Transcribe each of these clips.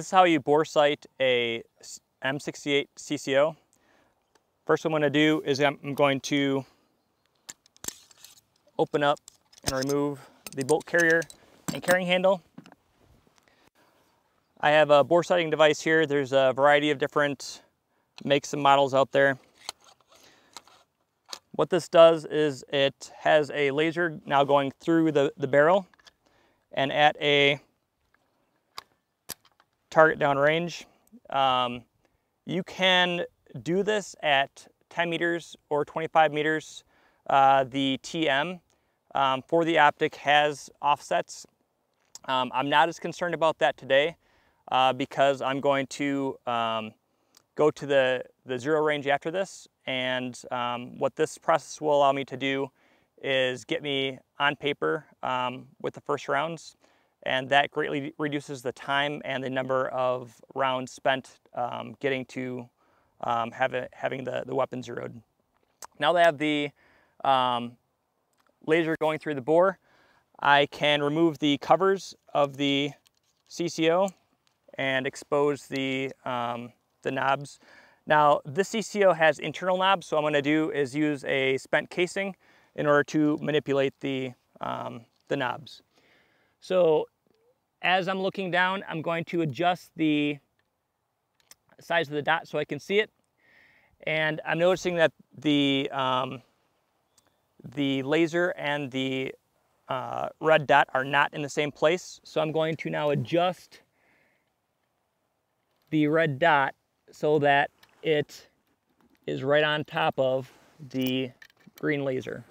This is how you bore sight a M68 CCO. First I'm going to do is I'm going to open up and remove the bolt carrier and carrying handle. I have a bore sighting device here. There's a variety of different makes and models out there. What this does is it has a laser now going through the, the barrel and at a target downrange. Um, you can do this at 10 meters or 25 meters. Uh, the TM um, for the optic has offsets. Um, I'm not as concerned about that today uh, because I'm going to um, go to the, the zero range after this and um, what this process will allow me to do is get me on paper um, with the first rounds and that greatly reduces the time and the number of rounds spent um, getting to um, have it, having the, the weapon zeroed. Now that I have the um, laser going through the bore, I can remove the covers of the CCO and expose the, um, the knobs. Now this CCO has internal knobs, so I'm gonna do is use a spent casing in order to manipulate the, um, the knobs. So as I'm looking down, I'm going to adjust the size of the dot so I can see it. And I'm noticing that the, um, the laser and the uh, red dot are not in the same place. So I'm going to now adjust the red dot so that it is right on top of the green laser.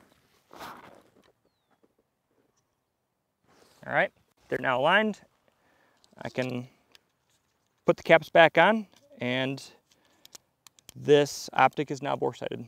All right, they're now aligned. I can put the caps back on and this optic is now bore sighted.